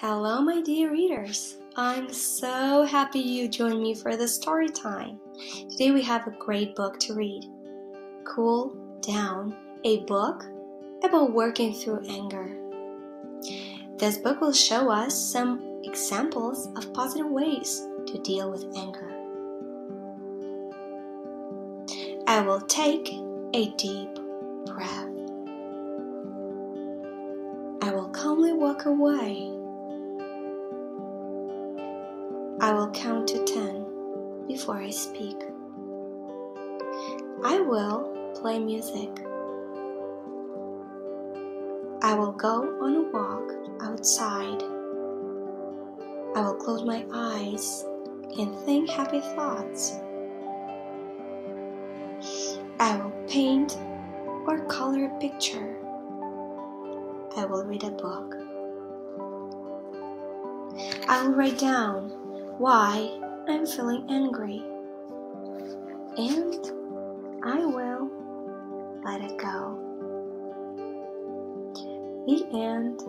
Hello, my dear readers. I'm so happy you joined me for the story time. Today we have a great book to read. Cool Down, a book about working through anger. This book will show us some examples of positive ways to deal with anger. I will take a deep breath. I will calmly walk away I will count to ten before I speak. I will play music. I will go on a walk outside. I will close my eyes and think happy thoughts. I will paint or color a picture. I will read a book. I will write down why I'm feeling angry. And I will let it go. The end.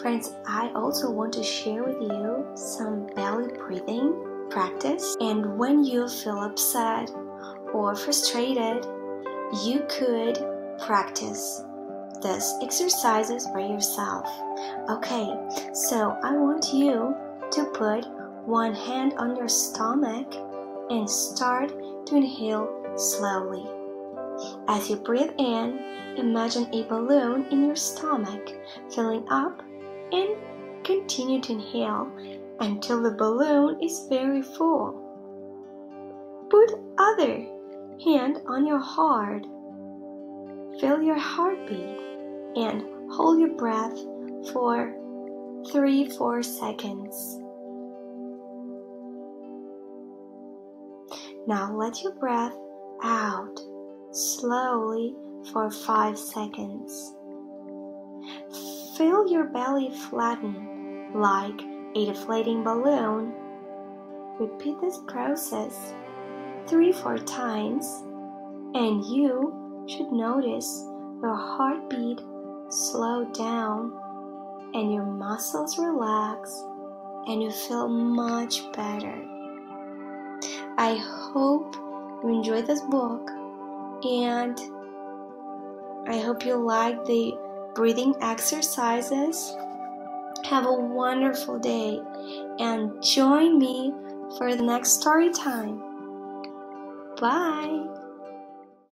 Friends, I also want to share with you some belly breathing practice. And when you feel upset or frustrated, you could practice these exercises by yourself. Okay, so I want you to put one hand on your stomach and start to inhale slowly. As you breathe in, imagine a balloon in your stomach filling up and continue to inhale until the balloon is very full. Put other hand on your heart. Feel your heartbeat and hold your breath for 3 4 seconds. Now let your breath out slowly for 5 seconds. Feel your belly flatten like a deflating balloon. Repeat this process 3 4 times, and you should notice your heartbeat slow down and your muscles relax and you feel much better. I hope you enjoyed this book and I hope you like the breathing exercises. Have a wonderful day and join me for the next story time. Bye.